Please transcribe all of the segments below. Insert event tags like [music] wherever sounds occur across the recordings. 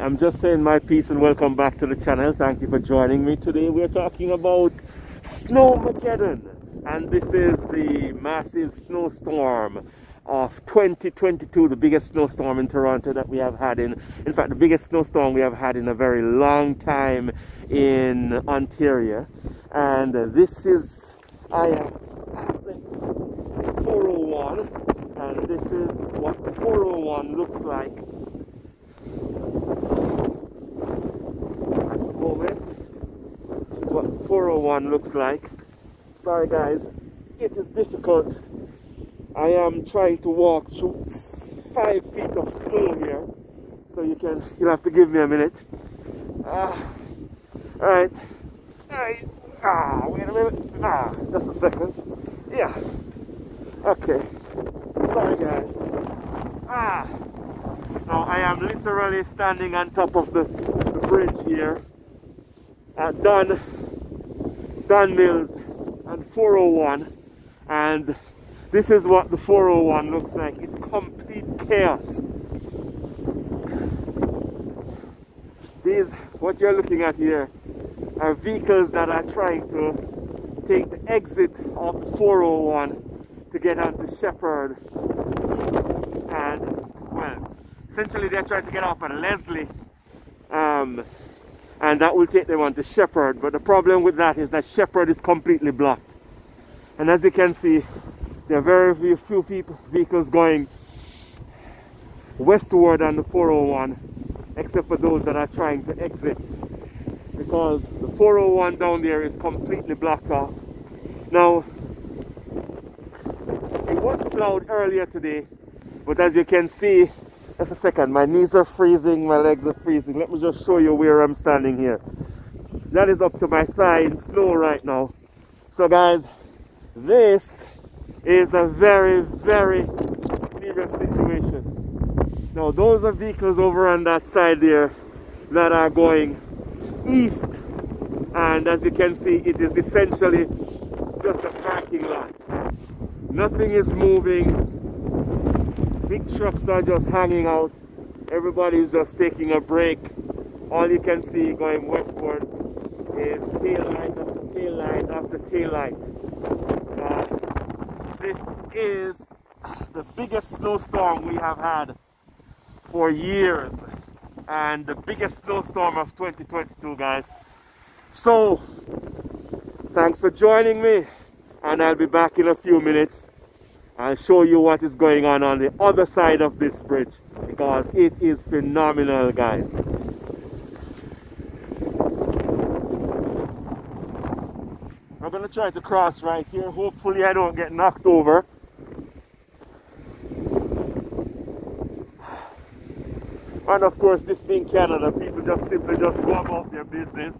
I'm just saying my piece and welcome back to the channel. Thank you for joining me today. We're talking about Snowmageddon, and this is the massive snowstorm of 2022, the biggest snowstorm in Toronto that we have had in, in fact, the biggest snowstorm we have had in a very long time in Ontario. And this is, I am at the 401, and this is what the 401 looks like at the moment. This is 401 looks like. Sorry guys, it is difficult I am trying to walk through five feet of snow here. So you can, you'll have to give me a minute. Ah, all right. All right. Ah, wait a minute. Ah, just a second. Yeah. Okay. Sorry guys. Ah. Now I am literally standing on top of the, the bridge here at Don, Don Mills and 401 and this is what the 401 looks like. It's complete chaos. These, what you're looking at here, are vehicles that are trying to take the exit of the 401 to get onto Sheppard. And, well, essentially they're trying to get off at Leslie. Um, and that will take them onto Sheppard. But the problem with that is that Sheppard is completely blocked. And as you can see, there are very few people, vehicles going westward on the 401 except for those that are trying to exit because the 401 down there is completely blocked off now it was plowed earlier today but as you can see just a second my knees are freezing my legs are freezing let me just show you where I'm standing here that is up to my thigh in snow right now so guys this is a very, very serious situation. Now, those are vehicles over on that side there that are going east. And as you can see, it is essentially just a parking lot. Nothing is moving. Big trucks are just hanging out. Everybody is just taking a break. All you can see going westward is tail light after tail light after tail light. Uh, this is the biggest snowstorm we have had for years and the biggest snowstorm of 2022 guys so thanks for joining me and I'll be back in a few minutes I'll show you what is going on on the other side of this bridge because it is phenomenal guys I'm gonna try to cross right here. Hopefully I don't get knocked over. And of course, this being Canada, people just simply just go about their business.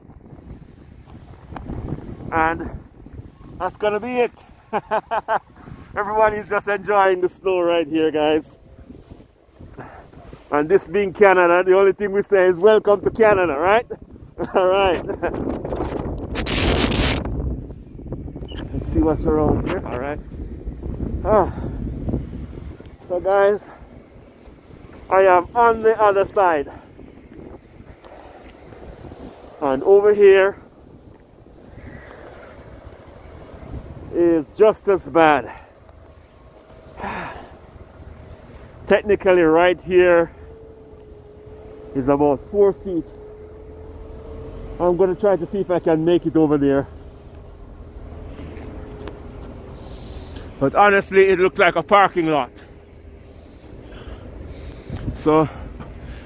And that's gonna be it. [laughs] Everybody's just enjoying the snow right here, guys. And this being Canada, the only thing we say is welcome to Canada, right? [laughs] All right. Let's see what's around here. All right. Ah. So guys, I am on the other side. And over here is just as bad. Technically right here is about four feet. I'm gonna try to see if I can make it over there. But honestly, it looked like a parking lot. So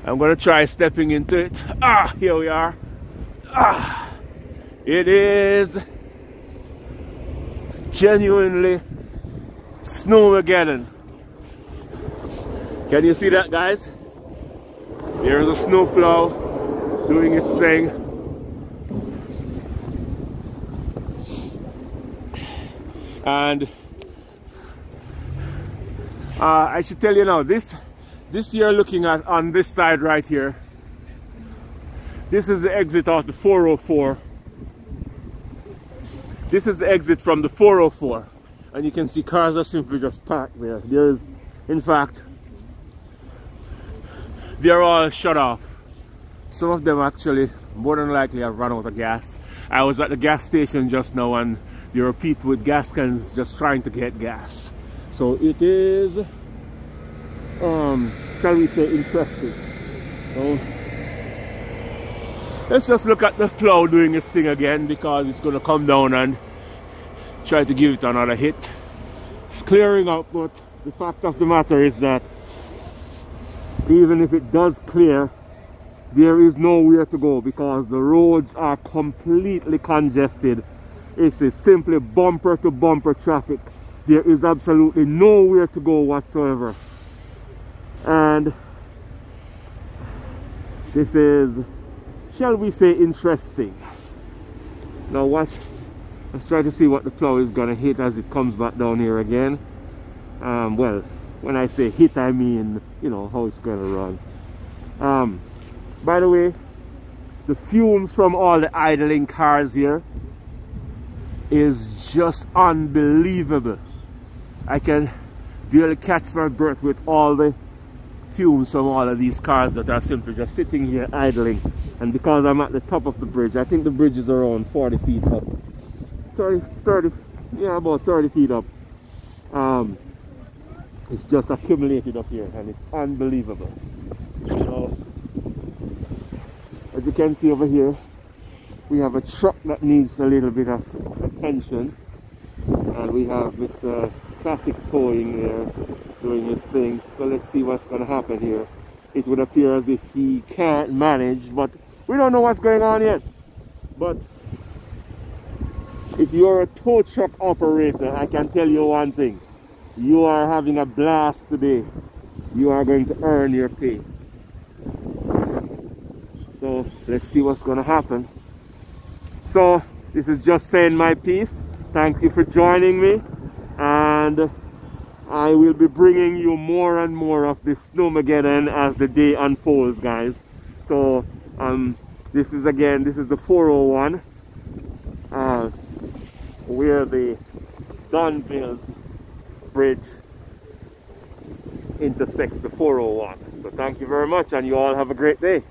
I'm gonna try stepping into it. Ah, here we are. Ah, it is genuinely snowmageddon. Can you see that, guys? There's a snowplow doing its thing. And uh, I should tell you now this this you're looking at on this side right here this is the exit of the 404 this is the exit from the 404 and you can see cars are simply just parked there. There's in fact they're all shut off. Some of them actually more than likely have run out of gas. I was at the gas station just now and there are people with gas cans just trying to get gas. So it is um shall we say interesting. So let's just look at the plow doing its thing again because it's going to come down and try to give it another hit. It's clearing up but the fact of the matter is that even if it does clear there is nowhere to go because the roads are completely congested. It is simply bumper to bumper traffic. There is absolutely nowhere to go whatsoever. And this is shall we say interesting. Now watch let's try to see what the plow is gonna hit as it comes back down here again. Um, well when I say hit I mean you know how it's gonna run. Um, by the way the fumes from all the idling cars here is just unbelievable. I can barely catch my breath with all the fumes from all of these cars that are simply just sitting here idling? And because I'm at the top of the bridge I think the bridge is around 40 feet up 30 30 yeah about 30 feet up um, it's just accumulated up here and it's unbelievable as you can see over here we have a truck that needs a little bit of attention and we have Mr. Classic Towing there doing his thing. So let's see what's going to happen here. It would appear as if he can't manage, but we don't know what's going on yet. But if you're a tow truck operator, I can tell you one thing. You are having a blast today. You are going to earn your pay. So let's see what's going to happen. So this is just saying my piece. Thank you for joining me. And I will be bringing you more and more of this Snowmageddon as the day unfolds guys so um this is again this is the 401 uh, where the Don Mills bridge intersects the 401 so thank you very much and you all have a great day